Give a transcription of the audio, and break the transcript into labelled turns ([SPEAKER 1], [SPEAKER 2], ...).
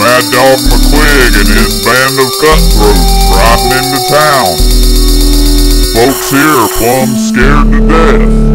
[SPEAKER 1] Mad Dog McQuigg and his band of cutthroats riding into town. Folks here are plumb scared to death.